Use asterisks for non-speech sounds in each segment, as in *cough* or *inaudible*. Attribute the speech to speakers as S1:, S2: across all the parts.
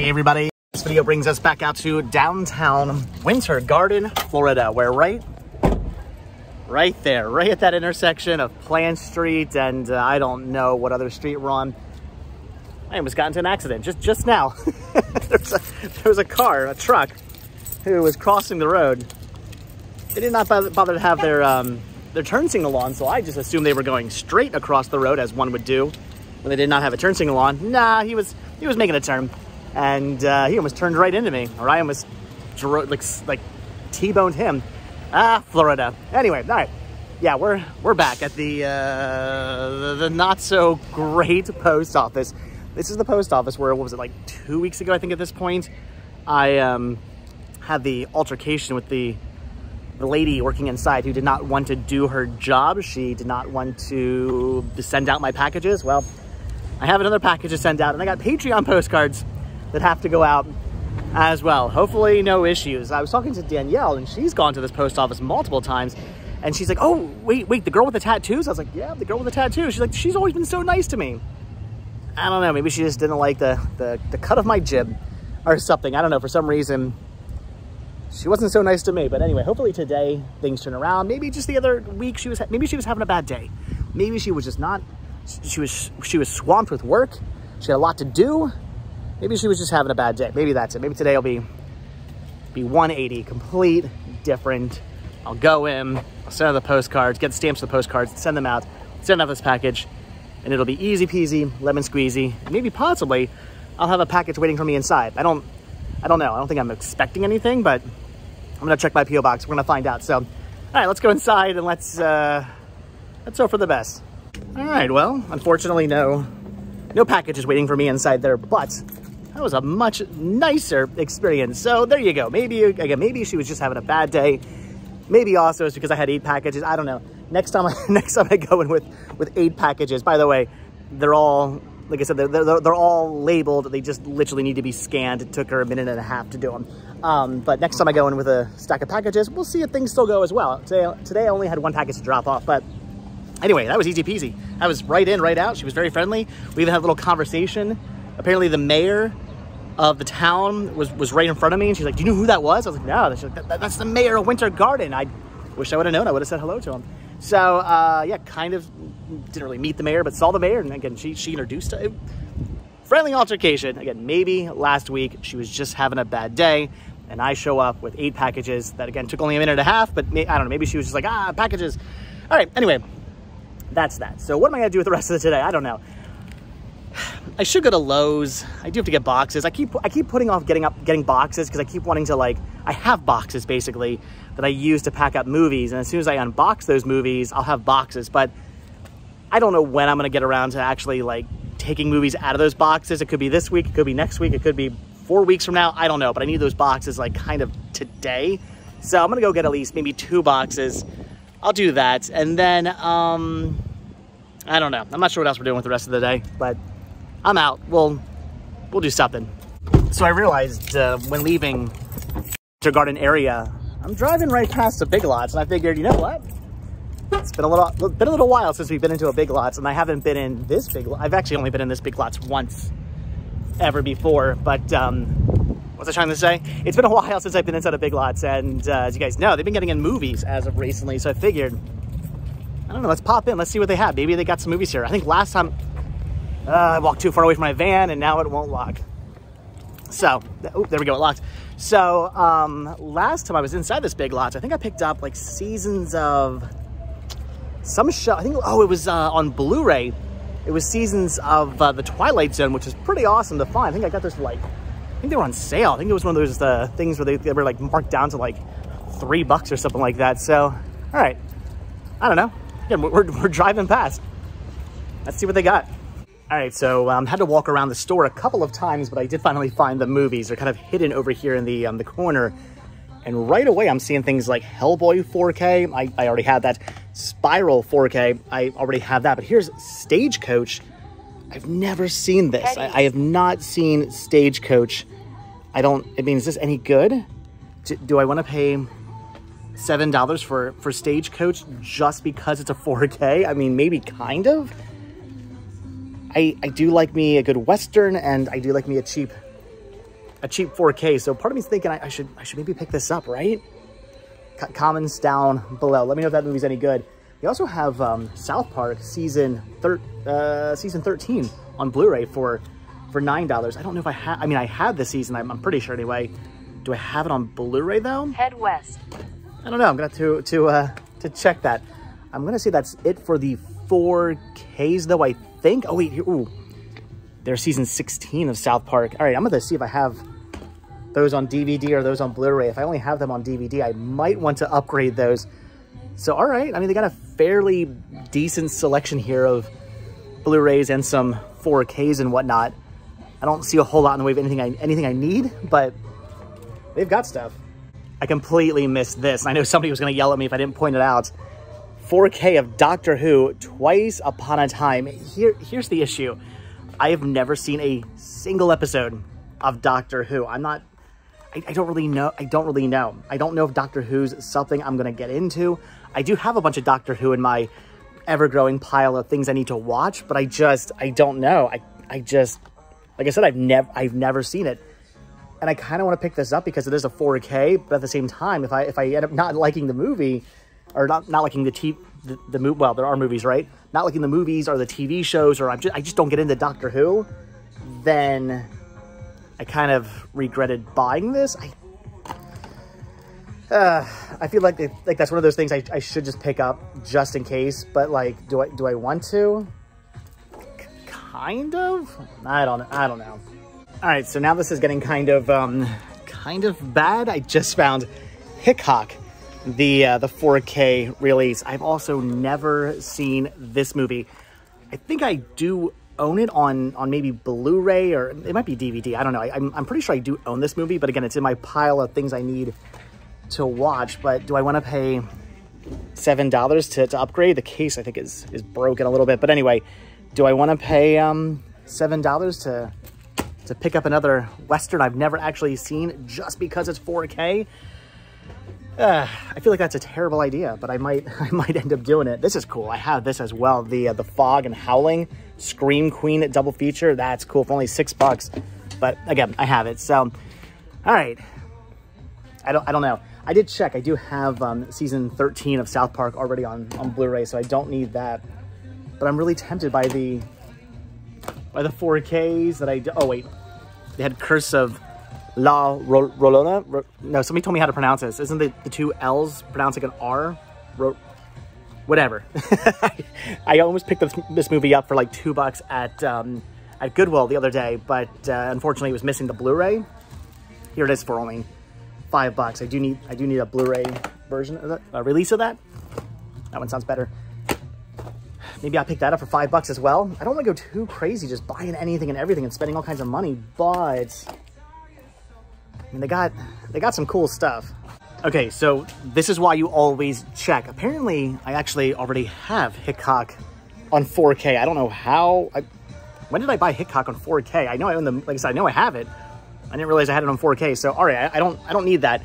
S1: Hey everybody, this video brings us back out to downtown Winter Garden, Florida, where right, right there, right at that intersection of Plant Street and uh, I don't know what other street we're on, I almost got into an accident just, just now. *laughs* there, was a, there was a car, a truck, who was crossing the road. They did not bother, to have their, um, their turn signal on, so I just assumed they were going straight across the road as one would do when they did not have a turn signal on. Nah, he was, he was making a turn and uh, he almost turned right into me, or I almost like like t-boned him. Ah, Florida. Anyway, all right, yeah, we're we're back at the uh, the, the not so great post office. This is the post office where what was it like two weeks ago? I think at this point, I um, had the altercation with the the lady working inside who did not want to do her job. She did not want to send out my packages. Well, I have another package to send out, and I got Patreon postcards that have to go out as well. Hopefully no issues. I was talking to Danielle and she's gone to this post office multiple times and she's like, oh, wait, wait, the girl with the tattoos? I was like, yeah, the girl with the tattoos. She's like, she's always been so nice to me. I don't know, maybe she just didn't like the, the, the cut of my jib or something. I don't know, for some reason, she wasn't so nice to me. But anyway, hopefully today things turn around. Maybe just the other week she was, maybe she was having a bad day. Maybe she was just not, she was, she was swamped with work. She had a lot to do Maybe she was just having a bad day. Maybe that's it. Maybe today will be be 180, complete different. I'll go in, I'll send out the postcards, get the stamps of the postcards, send them out, send out this package, and it'll be easy peasy, lemon squeezy. Maybe possibly I'll have a package waiting for me inside. I don't, I don't know. I don't think I'm expecting anything, but I'm gonna check my PO box. We're gonna find out. So, all right, let's go inside and let's uh, let's hope for the best. All right. Well, unfortunately, no, no package is waiting for me inside there, but that was a much nicer experience. So there you go. Maybe, again, maybe she was just having a bad day. Maybe also it's because I had eight packages. I don't know. Next time, *laughs* next time I go in with, with eight packages, by the way, they're all, like I said, they're, they're, they're all labeled. They just literally need to be scanned. It took her a minute and a half to do them. Um, but next time I go in with a stack of packages, we'll see if things still go as well. Today, today I only had one package to drop off, but anyway, that was easy peasy. I was right in, right out. She was very friendly. We even had a little conversation apparently the mayor of the town was, was right in front of me and she's like, do you know who that was? I was like, no, like, that, that's the mayor of Winter Garden. I wish I would have known. I would have said hello to him. So uh, yeah, kind of didn't really meet the mayor, but saw the mayor. And again, she, she introduced it. Friendly altercation. Again, maybe last week she was just having a bad day and I show up with eight packages that again took only a minute and a half, but I don't know, maybe she was just like, ah, packages. All right, anyway, that's that. So what am I gonna do with the rest of the today? I don't know. I should go to Lowe's. I do have to get boxes. I keep I keep putting off getting up getting boxes because I keep wanting to like I have boxes basically that I use to pack up movies, and as soon as I unbox those movies, I'll have boxes. But I don't know when I'm gonna get around to actually like taking movies out of those boxes. It could be this week, it could be next week, it could be four weeks from now. I don't know, but I need those boxes like kind of today. So I'm gonna go get at least maybe two boxes. I'll do that, and then um, I don't know. I'm not sure what else we're doing with the rest of the day, but I'm out. We'll, we'll do something. So I realized uh, when leaving the garden area, I'm driving right past the Big Lots and I figured, you know what? It's been a little, been a little while since we've been into a Big Lots and I haven't been in this Big I've actually only been in this Big Lots once ever before, but um, what's I trying to say? It's been a while since I've been inside a Big Lots and uh, as you guys know, they've been getting in movies as of recently. So I figured, I don't know, let's pop in. Let's see what they have. Maybe they got some movies here. I think last time, uh, I walked too far away from my van and now it won't lock. So, oh, there we go, it locked. So, um, last time I was inside this Big Lots, I think I picked up like seasons of some show. I think, oh, it was uh, on Blu-ray. It was seasons of uh, The Twilight Zone, which is pretty awesome to find. I think I got this like, I think they were on sale. I think it was one of those uh, things where they, they were like marked down to like three bucks or something like that. So, all right. I don't know. Again, we're, we're driving past. Let's see what they got. All right, so um, had to walk around the store a couple of times, but I did finally find the movies. They're kind of hidden over here in the um, the corner. And right away, I'm seeing things like Hellboy 4K. I, I already had that. Spiral 4K. I already have that. But here's Stagecoach. I've never seen this. I, I, have not seen Stagecoach. I don't, I mean, is this any good? Do, do I want to pay $7 for, for Stagecoach just because it's a 4K? I mean, maybe kind of. I, I do like me a good Western and I do like me a cheap a cheap 4K. So part of me's thinking I, I should I should maybe pick this up, right? C comments down below. Let me know if that movie's any good. We also have um, South Park season thir uh, season 13 on Blu-ray for for nine dollars. I don't know if I have. I mean, I had the season. I'm, I'm pretty sure anyway. Do I have it on Blu-ray though?
S2: Head west.
S1: I don't know. I'm gonna have to to uh, to check that. I'm gonna say that's it for the 4Ks though. I think. Oh wait, ooh, there's season 16 of South Park. All right, I'm gonna see if I have those on DVD or those on Blu-ray. If I only have them on DVD, I might want to upgrade those. So, all right. I mean, they got a fairly decent selection here of Blu-rays and some 4Ks and whatnot. I don't see a whole lot in the way of anything I, anything I need, but they've got stuff. I completely missed this. I know somebody was going to yell at me if I didn't point it out. 4K of Doctor Who, Twice Upon a Time. Here, here's the issue. I have never seen a single episode of Doctor Who. I'm not, I, I don't really know. I don't really know. I don't know if Doctor Who's something I'm going to get into. I do have a bunch of Doctor Who in my ever-growing pile of things I need to watch, but I just, I don't know. I, I just, like I said, I've never, I've never seen it. And I kind of want to pick this up because it is a 4K, but at the same time, if I, if I end up not liking the movie, or not, not liking the, t the, the movie, well, there are movies, right? Not liking the movies or the TV shows, or I'm just, I just don't get into Doctor Who, then I kind of regretted buying this. I uh, I feel like like that's one of those things I, I should just pick up just in case. But like, do I do I want to? Kind of. I don't. I don't know. All right, so now this is getting kind of um, kind of bad. I just found Hickok, the uh, the 4K release. I've also never seen this movie. I think I do own it on on maybe Blu-ray or it might be DVD. I don't know. I, I'm I'm pretty sure I do own this movie, but again, it's in my pile of things I need to watch, but do I want to pay $7 to, to upgrade? The case, I think, is, is broken a little bit. But anyway, do I want to pay um, $7 to, to pick up another Western I've never actually seen just because it's 4K? Uh, *sighs* I feel like that's a terrible idea, but I might *laughs* I might end up doing it. This is cool. I have this as well. The uh, the Fog and Howling Scream Queen double feature. That's cool for only six bucks. But again, I have it. So, all right. I don't I don't know. I did check. I do have um, season 13 of South Park already on, on Blu-ray, so I don't need that. But I'm really tempted by the by the 4Ks that I... Oh, wait. They had Curse of La Rolona? Ro no, somebody told me how to pronounce this. Isn't the, the two L's pronounced like an R? Ro whatever. *laughs* I almost picked this, this, movie up for like two bucks at um, at Goodwill the other day, but uh, unfortunately it was missing the Blu-ray. Here it is for only five bucks. I do need I do need a Blu-ray version of that, a release of that. That one sounds better. Maybe I'll pick that up for five bucks as well. I don't want to go too crazy just buying anything and everything and spending all kinds of money, but I mean they got they got some cool stuff. Okay, so this is why you always check. Apparently, I actually already have Hickok on 4K. I don't know how. I, when did I buy Hickok on 4K? I know I own them. Like I said, I know I have it. I didn't realize I had it on 4K. So, all right, I, I don't, I don't need that.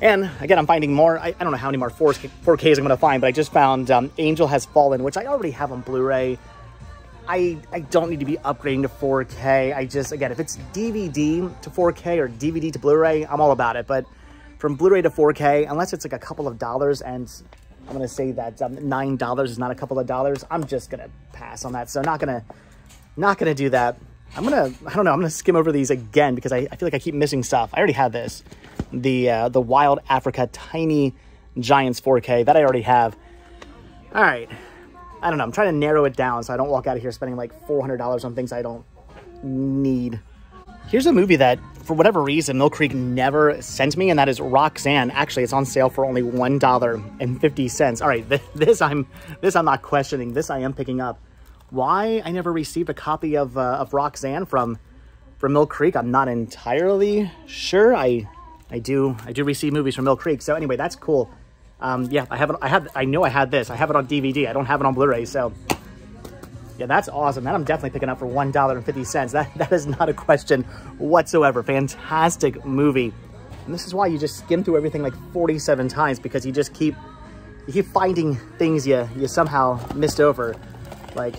S1: And again, I'm finding more. I, I don't know how many more 4K, 4Ks I'm going to find, but I just found um, Angel Has Fallen, which I already have on Blu-ray. I, I don't need to be upgrading to 4K. I just, again, if it's DVD to 4K or DVD to Blu-ray, I'm all about it. But from Blu-ray to 4K, unless it's like a couple of dollars, and I'm going to say that um, $9 is not a couple of dollars, I'm just going to pass on that. So not going to, not going to do that. I'm gonna, I don't know, I'm gonna skim over these again because I, I feel like I keep missing stuff. I already had this. The, uh, the Wild Africa Tiny Giants 4K, that I already have. All right, I don't know, I'm trying to narrow it down so I don't walk out of here spending like $400 on things I don't need. Here's a movie that, for whatever reason, Mill Creek never sent me, and that is Roxanne. Actually, it's on sale for only $1.50. All right, this I'm, this I'm not questioning. This I am picking up. Why I never received a copy of, uh, of Roxanne from from Mill Creek, I'm not entirely sure. I I do I do receive movies from Mill Creek, so anyway, that's cool. Um, yeah, I haven't I have I know I had this. I have it on DVD. I don't have it on Blu-ray, so yeah, that's awesome. That I'm definitely picking up for one dollar and fifty cents. That that is not a question whatsoever. Fantastic movie, and this is why you just skim through everything like 47 times because you just keep you keep finding things you you somehow missed over, like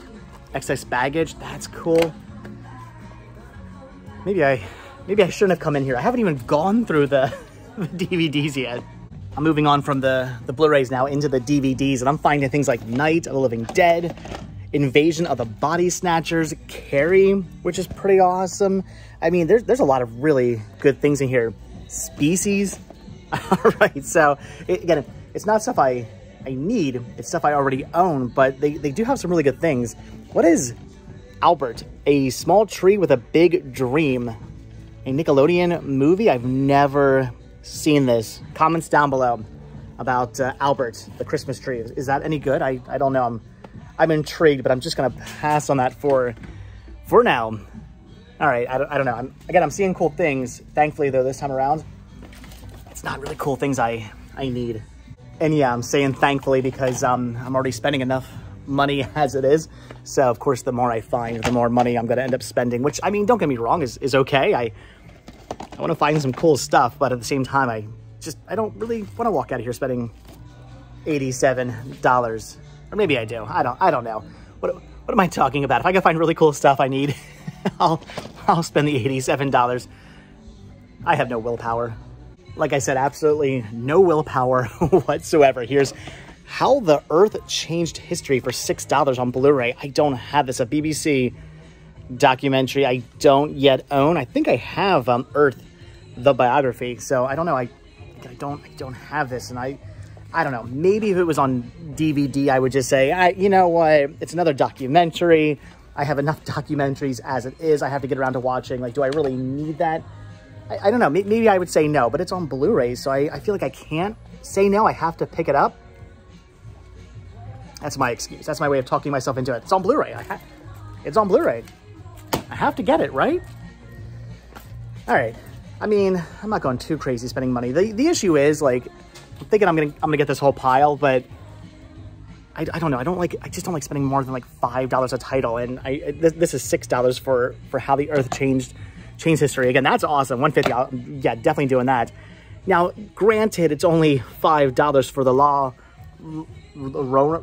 S1: excess baggage. That's cool. Maybe I, maybe I shouldn't have come in here. I haven't even gone through the, *laughs* the DVDs yet. I'm moving on from the, the Blu-rays now into the DVDs, and I'm finding things like Night of the Living Dead, Invasion of the Body Snatchers, Carrie, which is pretty awesome. I mean, there's, there's a lot of really good things in here. Species. *laughs* All right, so it, again, it's not stuff I, I need, it's stuff I already own, but they, they do have some really good things. What is Albert? A small tree with a big dream. A Nickelodeon movie? I've never seen this. Comments down below about uh, Albert, the Christmas tree. Is, that any good? I, I don't know. I'm, I'm intrigued, but I'm just going to pass on that for, for now. All right, I don't, I don't know. I'm, again, I'm seeing cool things. Thankfully, though, this time around, it's not really cool things I, I need. And yeah, I'm saying thankfully because um, I'm already spending enough money *laughs* as it is. So, of course, the more I find, the more money I'm going to end up spending, which, I mean, don't get me wrong, is, is okay. I, I want to find some cool stuff, but at the same time, I just, I don't really want to walk out of here spending $87. Or maybe I do. I don't, I don't know. What, what am I talking about? If I can find really cool stuff I need, *laughs* I'll, I'll spend the $87. I have no willpower. Like I said, absolutely no willpower *laughs* whatsoever. Here's How the Earth Changed History for $6 on Blu-ray. I don't have this, a BBC documentary I don't yet own. I think I have um, Earth, the biography. So I don't know. I, I don't I don't have this, and I I don't know. Maybe if it was on DVD, I would just say, I you know what, it's another documentary. I have enough *laughs* documentaries as it is. I have to get around to watching. Like, do I really need that? I, I don't know. Maybe I would say no, but it's on Blu-ray, so I, I feel like I can't say no. I have to pick it up. That's my excuse. That's my way of talking myself into it. It's on Blu-ray. It's on Blu-ray. I have to get it, right? All right. I mean, I'm not going too crazy spending money. The, the issue is, like, I'm thinking I'm gonna I'm gonna get this whole pile, but I, I don't know. I don't like. I just don't like spending more than like five dollars a title, and I this, this is six dollars for for how the Earth changed changed history. Again, that's awesome. One fifty. Uh, yeah, definitely doing that. Now, granted, it's only five dollars for the law, Rona,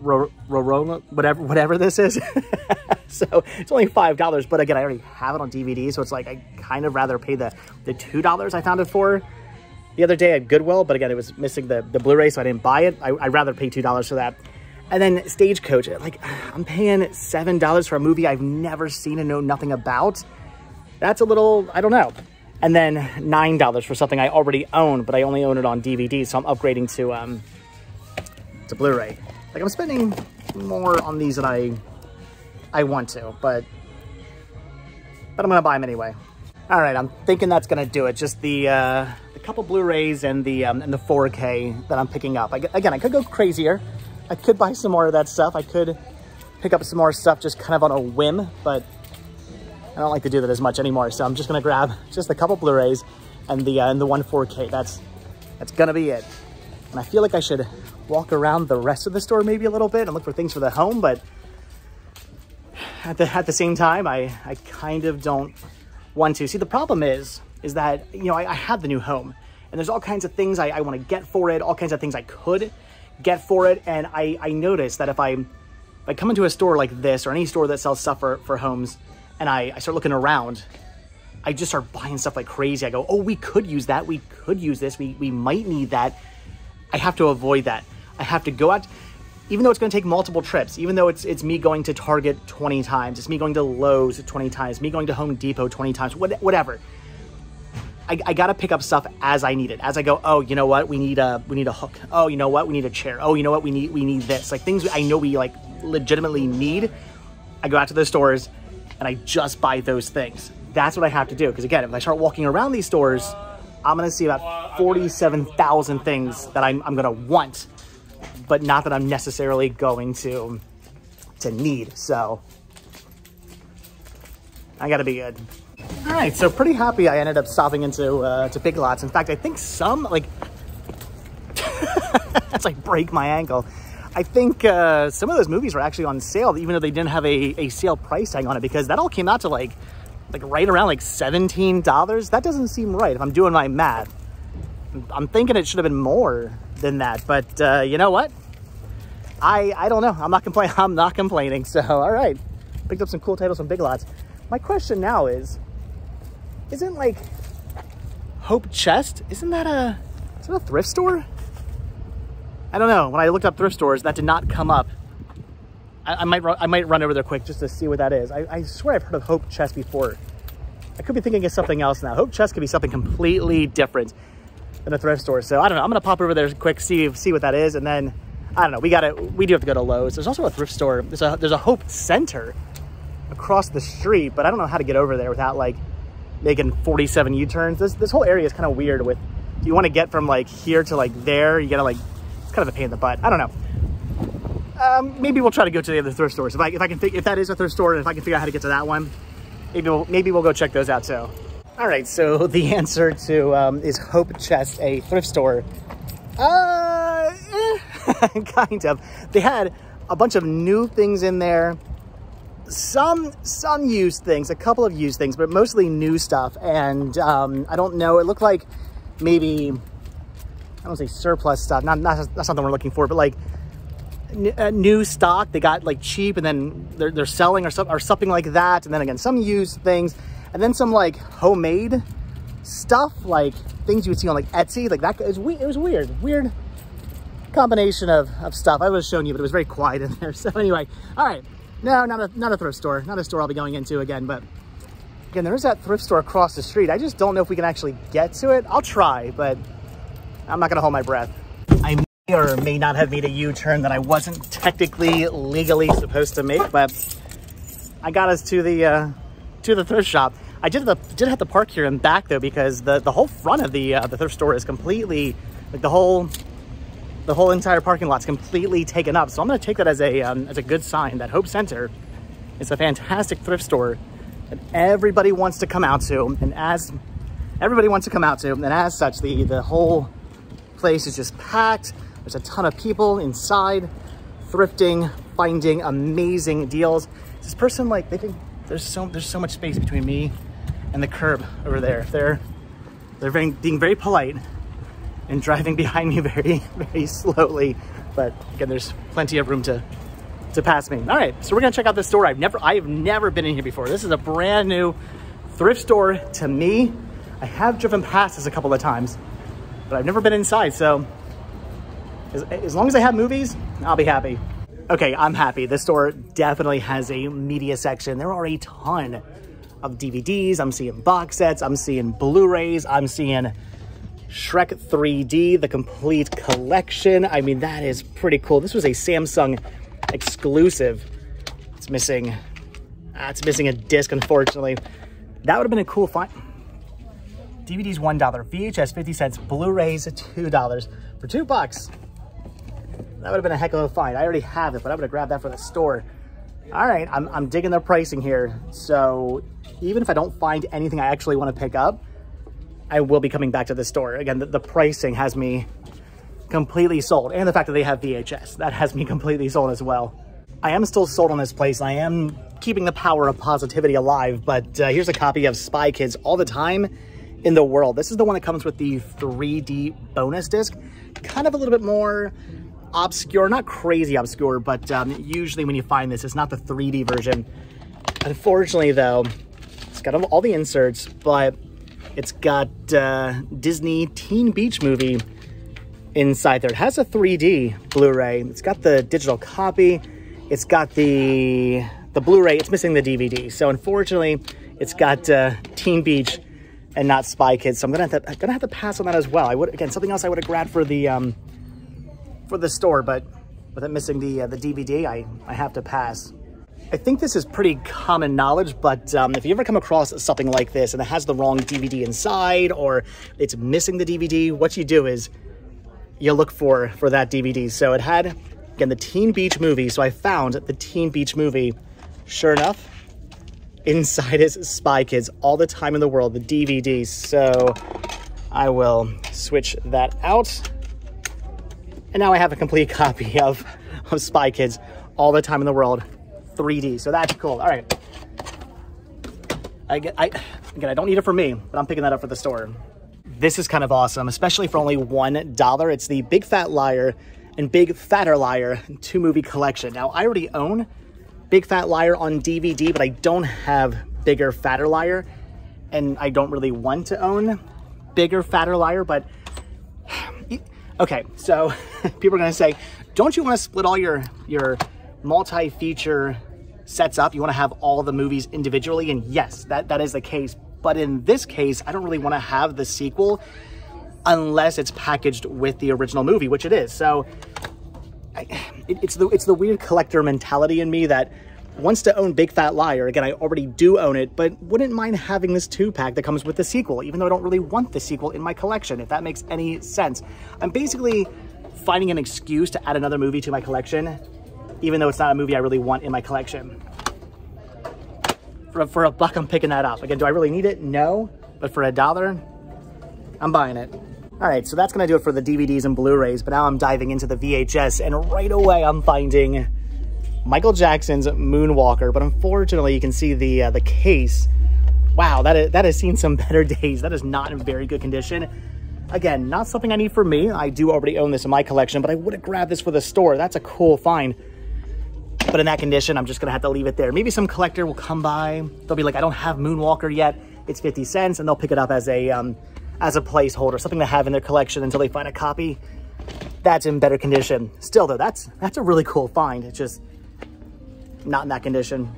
S1: Rona, whatever whatever this is. *laughs* so it's only five dollars. But again, I already have it on DVD, so it's like I kind of rather pay the the two dollars I found it for the other day at Goodwill. But again, it was missing the the Blu-ray, so I didn't buy it. I, would rather pay two dollars for that. And then Stagecoach, like *sighs* I'm paying seven dollars for a movie I've never seen and know nothing about. That's a little, I don't know. And then nine dollars for something I already own, but I only own it on DVD, so I'm upgrading to um to Blu-ray. Like I'm spending more on these than I I want to, but but I'm gonna buy them anyway. All right, I'm thinking that's gonna do it. Just the uh, the couple Blu-rays and the um, and the 4K that I'm picking up. I, again, I could go crazier. I could buy some more of that stuff. I could pick up some more stuff just kind of on a whim, but I don't like to do that as much anymore. So I'm just gonna grab just a couple Blu-rays and the uh, and the one 4K. That's that's gonna be it. And I feel like I should walk around the rest of the store maybe a little bit and look for things for the home, but at the, at the same time, I, I kind of don't want to. See, the problem is, is that, you know, I, I have the new home and there's all kinds of things I, I want to get for it, all kinds of things I could get for it. And I, I notice that if I, if I come into a store like this or any store that sells stuff for, for homes and I, I start looking around, I just start buying stuff like crazy. I go, oh, we could use that. We could use this. We, we might need that. I have to avoid that. I have to go out even though it's going to take multiple trips, even though it's it's me going to Target 20 times, it's me going to Lowe's 20 times, me going to Home Depot 20 times, whatever. I, I got to pick up stuff as I need it. As I go, oh, you know what? We need a we need a hook. Oh, you know what? We need a chair. Oh, you know what? We need we need this. Like things I know we like legitimately need. I go out to the stores and I just buy those things. That's what I have to do. Because again, if I start walking around these stores, I'm gonna see about 47,000 things that I'm, I'm gonna want but not that I'm necessarily going to to need. So I gotta be good. All right, so pretty happy I ended up stopping into uh, to Big Lots. In fact, I think some like *laughs* that's like break my ankle. I think uh, some of those movies were actually on sale, even though they didn't have a, a sale price tag on it, because that all came out to like like right around like $17. That doesn't seem right if I'm doing my math. I'm thinking it should have been more than that. But uh, you know what? I I don't know. I'm not complaining. *laughs* I'm not complaining. So all right, picked up some cool titles from Big Lots. My question now is, isn't like Hope Chest. Isn't that a, is that a thrift store? I don't know. When I looked up thrift stores, that did not come up. I, I might I might run over there quick just to see what that is. I, I swear I've heard of Hope Chest before. I could be thinking of something else now. Hope Chest could be something completely different than a thrift store. So I don't know. I'm gonna pop over there quick, see see what that is, and then I don't know. We gotta we do have to go to Lowe's. There's also a thrift store. There's a there's a Hope Center across the street, but I don't know how to get over there without like making 47 U-turns. This this whole area is kind of weird with you want to get from like here to like there, you gotta like it's kind of a pain in the butt. I don't know. Um, maybe we'll try to go to the other thrift stores. If I if I can think if that is a thrift store and if I can figure out how to get to that one, maybe we'll maybe we'll go check those out too. All right, so *laughs* the answer to um, is Hope Chest a thrift store? Uh, eh, *laughs* kind of. They had a bunch of new things in there some some used things, a couple of used things, but mostly new stuff. And um, I don't know, it looked like maybe, I don't say surplus stuff, not, not, not something we're looking for, but like uh, new stock they got like cheap and then they're, they're selling or, so, or something like that. And then again, some used things and then some like homemade stuff, like things you would see on like Etsy, like that. It was, it was weird, weird combination of, of stuff. I was showing you, but it was very quiet in there. *laughs* So anyway, all right. No, not a, not a thrift store. Not a store I'll be going into again, but again, there is that thrift store across the street. I just don't know if we can actually get to it. I'll try, but I'm not gonna hold my breath. I may or may not have made a U-turn that I wasn't technically legally supposed to make, but I got us to the uh, to the thrift shop. I did the did have to park here and back though because the the whole front of the uh, the thrift store is completely like the whole the whole entire parking lot's completely taken up. So I'm gonna take that as a, um, as a good sign that Hope Center is a fantastic thrift store that everybody wants to come out to. And as everybody wants to come out to, and as such, the, the whole place is just packed. There's a ton of people inside thrifting, finding amazing deals. This person like, they think there's so, there's so much space between me and the curb over there. They're, they're very, being very polite and driving *laughs* behind me very, very slowly. But again, there's plenty of room to, to pass me. All right, so we're gonna check out this store. I've never, I have never been in here before. This is a brand new thrift store to me. I have driven past this a couple of times, but I've never been inside. So as, as long as they have movies, I'll be happy. Okay, I'm happy. This store definitely has a media section. There are a ton of DVDs. I'm seeing box sets. I'm seeing Blu-rays. I'm seeing Shrek 3D, the complete collection. I mean, that is pretty cool. This was a Samsung exclusive. It's missing, uh, it's missing a disc, unfortunately. That would have been a cool find. DVD's $1, VHS 50 cents, Blu-rays $2 for two bucks. That would have been a heck of a find. I already have it, but I'm gonna grab that for the store. All right, I'm, I'm digging their pricing here. So even if I don't find anything I actually wanna pick up, I will be coming back to the store. Again, the, the, pricing has me completely sold. And the fact that they have VHS, that has me *laughs* completely sold as well. I am still sold on this place. I am keeping the power of positivity alive, but uh, here's a copy of Spy Kids All the Time in the World. This is the one that comes with the 3D bonus disc. Kind of a little bit more obscure, not crazy obscure, but um, usually when you find this, it's not the 3D version. Unfortunately though, it's got all the inserts, but it's got uh, Disney Teen Beach Movie inside there. It has a 3D Blu-ray. It's got the digital copy. It's got the the Blu-ray. It's missing the DVD. So unfortunately, it's got uh, Teen Beach and not Spy Kids. So I'm gonna have to, gonna have to pass on that as well. I would again something else I would have grabbed for the um, for the store, but with it missing the uh, the DVD, I I have to pass. I think this is pretty common knowledge, but um, if you ever come across something like this and it has the wrong DVD inside or it's missing the DVD, what you do is you look for, for that DVD. So it had, again, the Teen Beach movie. So I found the Teen Beach movie. Sure enough, inside is Spy Kids, all the time in the world, the DVD. So I will switch that out. And now I have a complete copy of, of Spy Kids, all the time in the world. 3D. So that's cool. All right. I get, I, again, I don't need it for me, but I'm picking that up for the store. This is kind of awesome, especially for only $1. It's the Big Fat Liar and Big Fatter Liar two movie collection. Now, I already own Big Fat Liar on DVD, but I don't have Bigger Fatter Liar, and I don't really want to own bigger, fatter Liar, but okay, so *laughs* people are gonna say, don't you wanna split all your, your multi-feature sets up? You wanna have all the movies individually? And yes, that, that is the case. But in this case, I don't really wanna have the sequel unless it's packaged with the original movie, which it is. So I, it, it's the it's the weird collector mentality in me that wants to own Big Fat Liar. Again, I already do own it, but wouldn't mind having this two pack that comes with the sequel, even though I don't really want the sequel in my collection, if that makes any sense. I'm basically finding an excuse to add another movie to my collection, even though it's not a movie I really want in my collection. For, for a buck, I'm picking that up. Again, do I really need it? No, but for a dollar, I'm buying it. All right, so that's gonna do it for the DVDs and Blu-rays, but now I'm diving into the VHS, and right away I'm finding Michael Jackson's Moonwalker, but unfortunately you can see the uh, the case. Wow, that, is, that has seen some *laughs* better days. That is not in very good condition. Again, not something I need for me. I do already own this in my collection, but I would have grabbed this for the store. That's a cool find. But in that condition, I'm just gonna have to leave it there. Maybe some collector will come by. They'll be like, I don't have Moonwalker yet. It's 50 cents, and they'll pick it up as a um, as a placeholder, something to have in their collection until they find a copy that's in better condition. Still though, that's that's a really cool find. It's just not in that condition.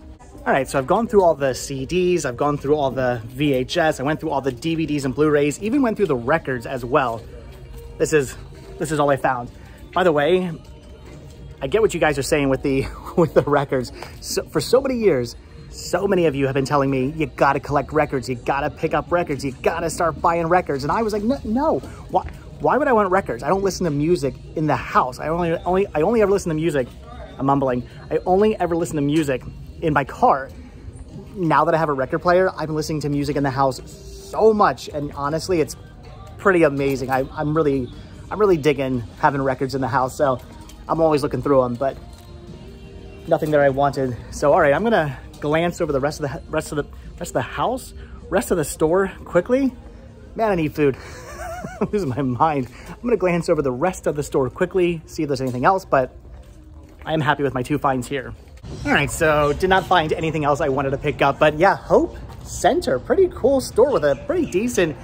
S1: All right, so I've gone through all the CDs, I've gone through all the VHS, I went through all the DVDs and Blu-rays, even went through the records as well. This is this is all I found. By the way, I get what you guys are saying with the *laughs* with the records. So, for so many years, so many of you have been telling me, you gotta collect records, you gotta pick up records, you gotta start buying records. And I was like, no, no. Why, why would I want records? I don't listen to music in the house. I only, only, I only ever listen to music, I'm mumbling, I only ever listen to music in my car. Now that I have a record player, I've been listening to music in the house so much. And honestly, it's pretty amazing. I, I'm really, I'm really digging having records in the house. So I'm always looking through them, but nothing that I wanted. So, all right, I'm gonna glance over the rest of the rest of the rest of the house, rest of the store quickly. Man, I need food. *laughs* I'm losing my mind. I'm gonna glance over the rest of the store quickly, see if there's anything else, but I am happy with my two finds here. All right, so did not find anything else I wanted to pick up, but yeah, Hope Center, pretty cool store with a pretty decent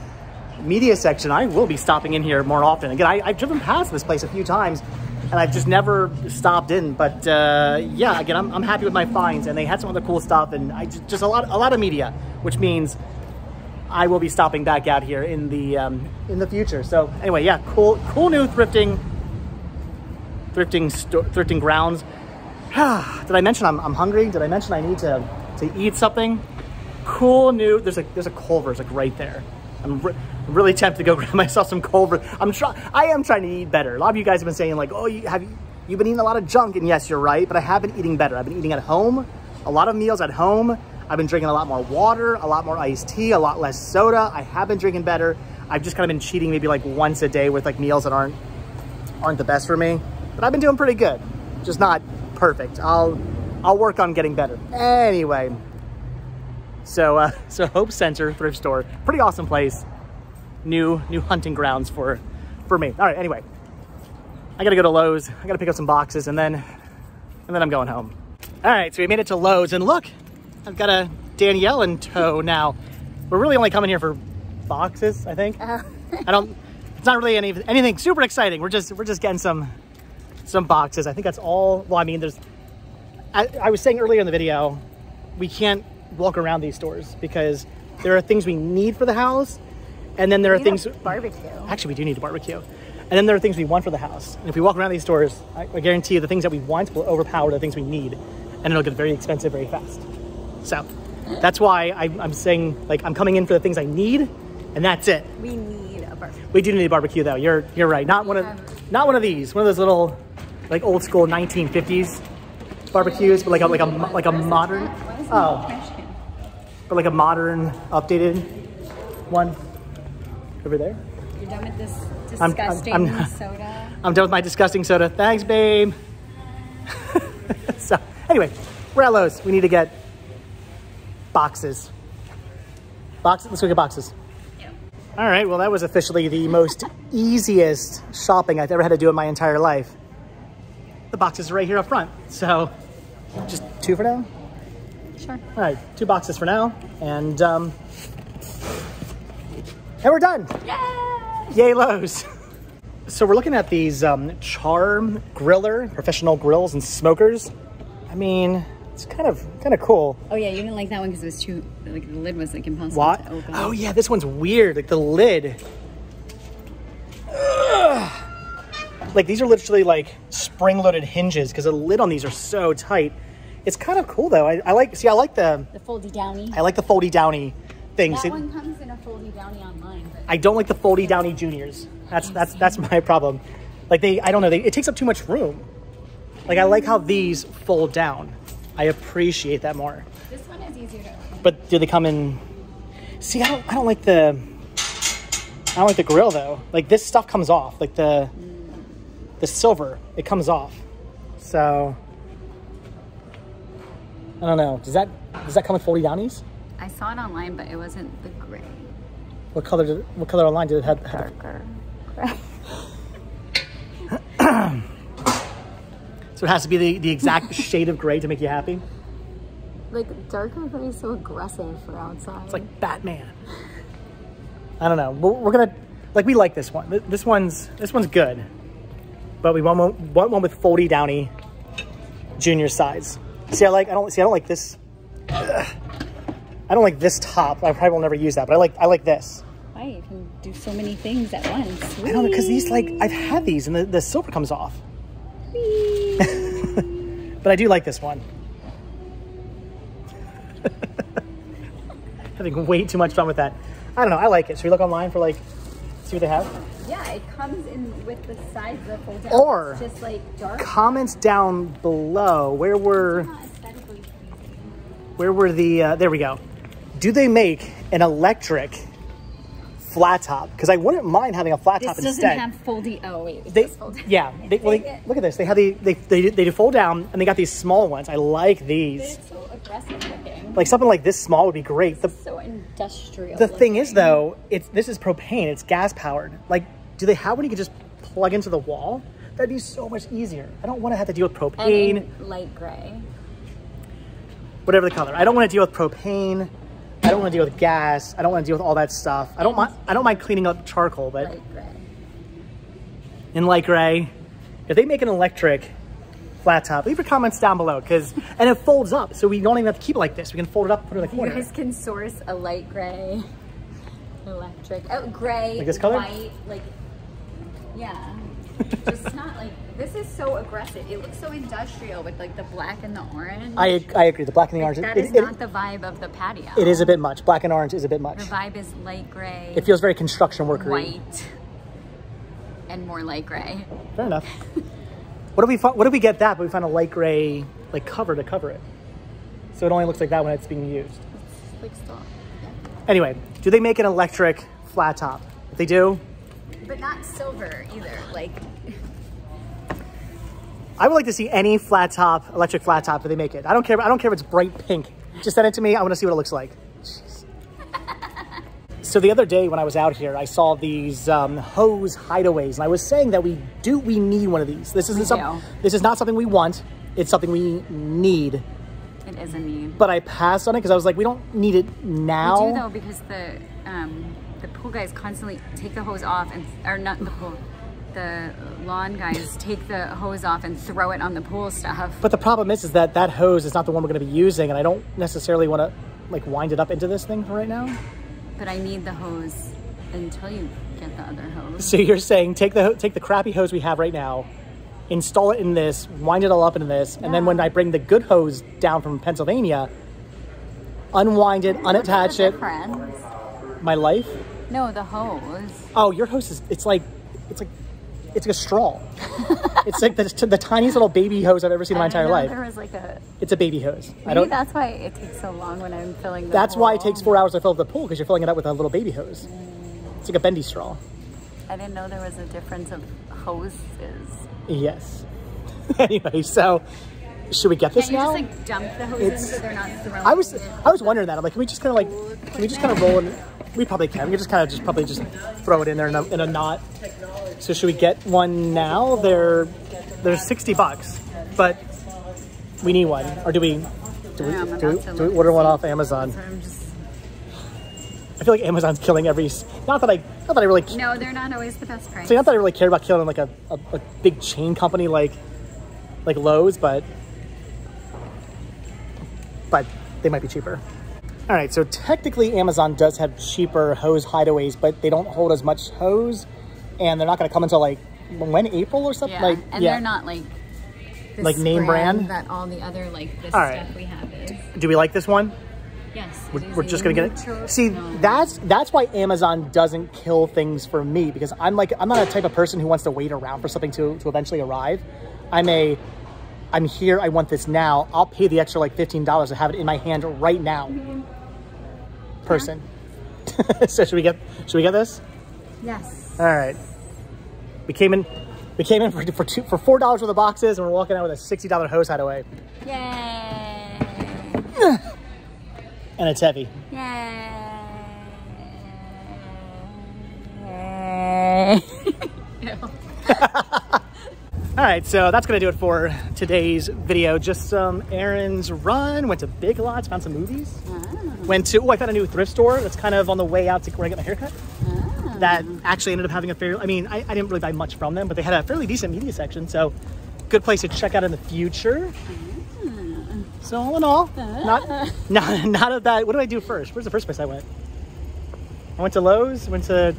S1: media section. I will be stopping in here more often. Again, I, have driven past this place a few times and I've just never stopped in. But uh, yeah, again, I'm, I'm, happy with my finds, and they had some other cool stuff, and I just, just a lot a lot of media, which means I will be stopping back out here in the um, in the future. So anyway, yeah, cool cool new thrifting thrifting thrifting grounds. *sighs* Did I mention I'm, I'm hungry? Did I mention I need to to eat something? Cool new. There's a there's a Culver's like right there. I'm re really tempted to go *laughs* grab myself some Culver. I'm trying, I am trying to eat better. A lot of you guys have been saying like, oh, you have, you, you've been eating a lot of junk. And yes, you're right, but I have been eating better. I've been eating at home, a lot of meals at home. I've been drinking a lot more water, a lot more iced tea, a lot less soda. I have been drinking better. I've just kind of been cheating maybe like once a day with like meals that aren't, aren't the best for me, but I've been doing pretty good. Just not perfect. I'll, I'll work on getting better. Anyway, so, uh, *laughs* so Hope Center thrift store, pretty awesome place. New, new hunting grounds for, for me. All right, anyway, I gotta go to Lowe's. I gotta pick up some boxes and then, and then I'm going home. All right, so we made it to Lowe's and look, I've got a Danielle in tow now. We're really only coming here for boxes, I think. Uh. *laughs* I don't, it's not really any, anything super exciting. We're just, we're just getting some, some boxes. I think that's all, well, I mean, there's, I, I was saying earlier in the video, we can't walk around these stores because there are things we need for the house, and then there we are things
S2: barbecue.
S1: Actually, we do need a barbecue, and then there are things we want for the house. And if we walk around these stores, I, I guarantee you the things that we want will overpower the things we need, and it'll get very expensive very fast. So that's why I, I'm saying like I'm coming in for the things I need, and that's it.
S2: We need a barbecue.
S1: We do need a barbecue though. You're you're right. Not one of not one of these. One of those little like old school 1950s barbecues, but like a like a like a modern. Oh but like a modern, updated one over there.
S2: You're done with this disgusting I'm, I'm, *laughs* I'm, soda?
S1: I'm done with my disgusting soda. Thanks, babe. *laughs* so anyway, we're at Lowe's. We need to get boxes. Boxes, let's go get boxes. All right, well, that was officially the most easiest shopping I've ever had to do in my entire life. The boxes are right here up front. So just two for now?
S2: Sure.
S1: All right, two boxes for now. And um, And we're done.
S2: Yay!
S1: Yay, Lowe's. *laughs* So we're looking at these um, Charm Griller, professional grills and smokers. I mean, it's kind of kind of cool.
S2: Oh yeah, you didn't like that one because it was too like the lid was like impossible
S1: What?
S2: to open.
S1: Oh yeah, this one's weird. Like the lid. Like these are literally like spring-loaded hinges because the lid on these are so tight. It's kind of cool though. I, I like. See, I like the
S2: The foldy downy.
S1: I like the foldy downy things.
S2: That one comes in a foldy downy online.
S1: I don't like the foldy downy juniors. That's that's that's my problem. Like they, I don't know. They, it takes up too much room. Like I like how these fold down. I appreciate that more.
S2: this one is easier to open.
S1: But do they come in? See, I don't. I don't like the. I don't like the grill though. Like this stuff comes off. Like the. The silver, it comes off. So. I don't know. Does that does that come with foldy downies?
S2: I saw it online, but it wasn't the gray.
S1: What color? Did, what color online did it have? have
S2: Darker gray. *laughs*
S1: so it has to be the, the exact *laughs* shade of gray to make you happy.
S2: like darker gray is so aggressive for outside.
S1: It's like Batman. I don't know. We're, we're gonna like we like this one. This one's this one's good, but we want one, want one with foldy downy junior size. See, I like I don't see I don't like this. Ugh. I don't like this top. I probably will never use that, but I like I like this.
S2: Why you can do so many things at once.
S1: I don't know because these like I've had these and the, the silver comes off, *laughs* but I do like this one. *laughs* Having way too much fun with that. I don't know. I like it. Should we look online for like see what they have?
S2: Yeah, it comes in with the sides that fold.
S1: Or-
S2: It's just like dark.
S1: Comments down below. Where were
S2: Not aesthetically pleasing.
S1: where were the? Uh, there we go. Do they make an electric flat top? Because I wouldn't mind having a flat
S2: This
S1: top
S2: doesn't have foldy. Oh wait, it
S1: they,
S2: fold
S1: yeah, they, well, they, look at this. They have the they, they they do fold down and they got these small ones. I like these.
S2: So aggressive looking.
S1: Like something like this small would be great. The
S2: so industrial.
S1: the thing is though, it's this is propane. It's gas powered. Like, do they have one you could just plug into the wall? That'd be so much easier. I don't want to have to deal with propane,
S2: light gray.
S1: whatever the color. I don't want to deal with propane. I don't want to deal with gas. I don't want to deal with all that stuff. I don't mind. I don't mind cleaning up charcoal, but
S2: Light gray.
S1: in light gray, if they make an electric flat top, leave your comments down below because and it folds up, so we don't even have to keep it like this. We can fold it up, put it in the corner.
S2: You guys can source a light gray, electric, oh gray,
S1: Like this color?
S2: white, like yeah. Just not like this is so aggressive. It looks so industrial with like the black and the orange.
S1: I I agree. The black and the orange.
S2: that
S1: it-
S2: is
S1: it-
S2: not the vibe of the patio.
S1: it is a bit much. Black and orange is a bit much.
S2: The vibe is light gray,
S1: It feels very construction workery.
S2: white, and more light gray.
S1: Fair enough. *laughs* what do we what do we get that, but we find a light gray like cover to cover it, so it only looks like that when it's being used.
S2: It's like yeah.
S1: Anyway, do they make an electric flat top? If they do,
S2: but not silver either. Like
S1: I would like to see any flat top, electric flat top, if they make it. I don't care. I don't care if it's bright pink. Just send it to me. I want to see what it looks like. So the other day when I was out here, I saw these um, hose hideaways, and I was saying that we do we need one of these. This isn't
S2: We
S1: some,
S2: do.
S1: This is not something we want. It's something we need.
S2: it is a need.
S1: But I passed on it because I was like, we don't need it now.
S2: We do though because the um, the pool guys constantly take the hose off and or not the pool, the lawn guys take the hose off and throw it on the pool stuff.
S1: But the problem is, is that that hose is not the one we're going to be using, and I don't necessarily want to like wind it up into this thing for right now.
S2: But I need the hose until you get the other hose.
S1: So you're saying take the take the crappy hose we have right now, install it in this, wind it all up into this, and then when I bring the good hose down from Pennsylvania, unwind it, unattach it.
S2: Friends.
S1: My life.
S2: No, the hose.
S1: Oh, your hose is it's like it's like it's like a straw. *laughs* it's like the, the tiniest little baby hose I've ever seen in my entire life.
S2: There was like a.
S1: It's a baby hose. I
S2: Maybe
S1: don't.
S2: that's why it takes so long when I'm filling the.
S1: That's why it takes four hours to fill up the pool because you're filling it up with a little baby hose. Mm. It's like a bendy straw.
S2: I didn't know there was a difference of hoses.
S1: Yes. *laughs* anyway, so should we get this
S2: you
S1: now?
S2: just like dump the hoses so they're not thrown?
S1: I was I was wondering that. I'm like, can we just kind of like, can we just kind of roll in? We probably can. We just kind of just probably just throw it in there in a, in a knot. So should we get one now? They're they're 60 bucks, but we need one. Or do we? Do we, do, we, do we order one off Amazon? I feel like Amazon's killing every. Not that I, not that I really.
S2: No, they're not always the best price.
S1: So not that I really care about killing like a, a, a big chain company like like Lowe's, but but they might be cheaper. All right, so technically Amazon does have cheaper hose hideaways, but they don't hold as much hose, and they're not going to come until like when April or something.
S2: Yeah,
S1: Like
S2: and
S1: yeah,
S2: they're not like this
S1: Like name brand?
S2: that all the other like this
S1: All
S2: stuff we have is.
S1: do we like this one?
S2: Yes,
S1: We're, we're just gonna get it. See,
S2: tone.
S1: that's that's why Amazon doesn't kill things for me because I'm like I'm not a type of person who wants to wait around for something to to eventually arrive. I'm a I'm here. I want this now. I'll pay the extra like fifteen dollars to have it in my hand right now. Mm-hmm. Person. *laughs* so should we get should we get this?
S2: yes.
S1: All right. We came in. We came in for for two for four dollars worth of boxes, and we're walking out with a sixty dollar hose hideaway,
S2: Yay!
S1: and it's heavy.
S2: Yay!
S1: All right, so that's gonna do it for today's video. Just some errands run. Went to Big Lots, found some movies. Ah. Went to oh, I found a new thrift store that's kind of on the way out to where I get my haircut. Ah. That actually ended up having a fair. I mean, I, I didn't really buy much from them, but they had a fairly decent media section, so good place to check out in the future. Ah. So all in all, not *laughs* not not a bad. What did I do first? Where's the first place I went? I went to Lowe's. Went to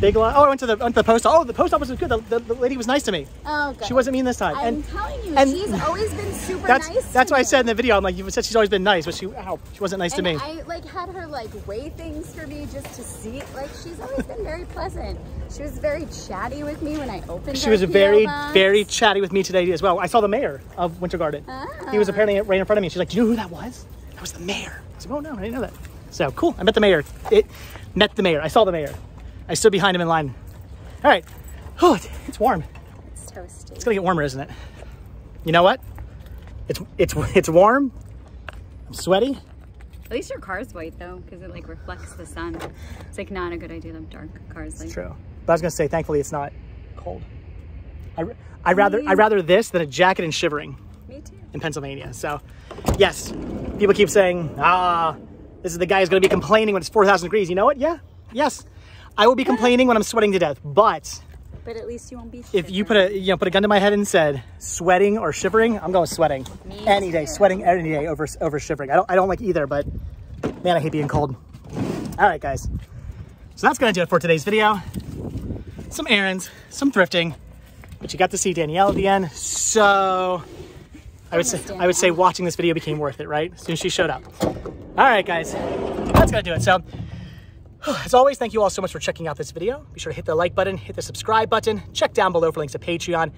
S1: Big Lot. Oh, I went to the went to the post. Office. Oh, the post office was good. The, the, the lady was nice to me.
S2: Oh, good.
S1: She wasn't mean this time.
S2: I'm
S1: and
S2: telling you,
S1: and-
S2: she's always been super
S1: that's
S2: nice.
S1: that's what I said in the video. I'm like, you said she's always been nice, but she ow, she wasn't nice
S2: And
S1: to me.
S2: I like had her like weigh things for me just to see. Like she's always been very pleasant. She was very chatty with me when I opened.
S1: she was very
S2: box.
S1: very chatty with me today as well. I saw the mayor of Winter Garden. He was
S2: Ah.
S1: apparently right in front of me. She's like, "Do you know who that was? That was the mayor." I said, "Oh no, I didn't know that." So cool. I met the mayor. It met the mayor. I saw the mayor. I stood behind him in line. All right. Oh, it's- warm.
S2: It's toasty.
S1: It's gonna get warmer, isn't it? You know what? It's it's it's warm. I'm sweaty.
S2: At least your car's white though, because it like reflects the sun. It's like not a good idea to have dark cars. Like
S1: True. But I was gonna say, thankfully, it's not cold. I I rather I rather this than a jacket and shivering
S2: me too.
S1: in Pennsylvania. So, yes, people keep saying, ah, this is the guy who's gonna be complaining when it's four thousand degrees. You know what? Yeah, yes, I will be complaining when I'm sweating to death. But
S2: But at least you won't be.
S1: if you put a you know put a gun to my head and said sweating or shivering, I'm going sweating
S2: Me
S1: any day. Sweating any day over over shivering. I don't I don't like either, but man, I hate being cold. All right, guys. So that's gonna do it for today's video. Some errands, some thrifting, but you got to see Danielle at the end. So I would say
S2: miss
S1: I would say watching this video became worth it, right? As soon as she showed up. All right, guys. That's gonna do it. So *sighs* as always, thank you all so much for checking out this video. Be sure to hit the like button, hit the subscribe button, check down below for links to Patreon.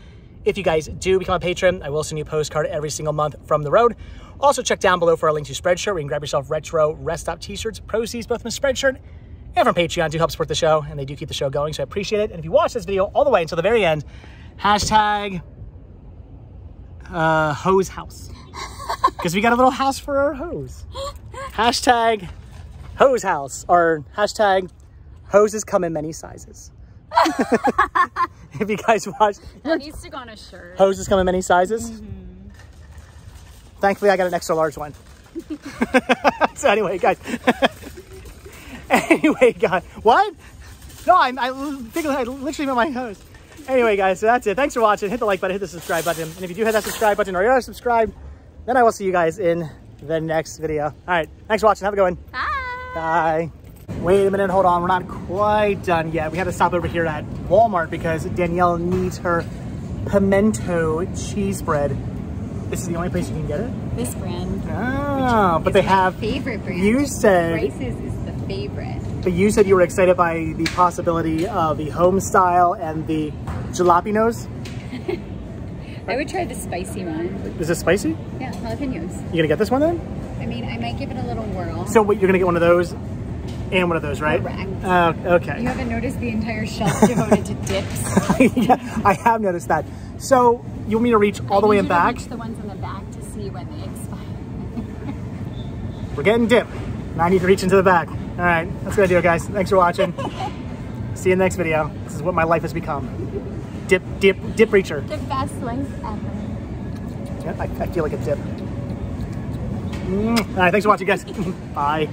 S1: If you guys do become a patron, I will send you a postcard every single month from the road. Also, check down below for our link to Spreadshirt, where you can grab yourself retro rest stop t-shirts, proceeds both from Spreadshirt and from Patreon to help support the show, and they do keep the show going, so I appreciate it. And if you watch this video all the way until the very end, hashtag uh, hose house. *laughs* Because we got a little house for our hose. Hashtag hose house or hashtag hoses come in many sizes. *laughs* if you guys watch,
S2: That needs to go on a shirt.
S1: hoses come in many sizes.
S2: Mm-hmm.
S1: Thankfully, I got an extra large one. *laughs* so anyway, guys. *laughs* anyway, guys, what? No, I, I, I literally meant my hose. Anyway, guys, so that's it. Thanks for watching. Hit the like button, hit the subscribe button. And if you do hit that subscribe button or you're subscribed, then I will see you guys in the next video. All right, thanks for watching. Have a good one.
S2: Bye.
S1: Bye. Wait a minute, hold on. We're not quite done yet. We had to stop over here at Walmart because Danielle needs her pimento cheese bread. This is the only place you can get it?
S2: This brand.
S1: Oh, but they have,
S2: favorite brand.
S1: you said,
S2: Price's is the favorite.
S1: but you said you were excited by the possibility of the home style and the jalapenos.
S2: I would try the spicy one.
S1: Is this spicy?
S2: Yeah, jalapenos.
S1: You gonna get this one then?
S2: I mean, I might give it a little whirl.
S1: So what, you're gonna get one of those and one of those, right?
S2: Correct.
S1: Oh, okay.
S2: You haven't noticed the entire shelf devoted to dips. *laughs*
S1: yeah, I have noticed that. So you want me to reach all the way in back?
S2: reach the ones in the back to see when they expire. *laughs*
S1: We're getting dip. Now I need to reach into the back. All right, that's gonna do it, guys. Thanks for watching. *laughs* See you in the next video. This is what my life has become. Dip, dip, dip reacher.
S2: The best ones ever.
S1: Yeah, I, I feel like a dip. Mm. All right, thanks for watching, guys. *laughs* Bye.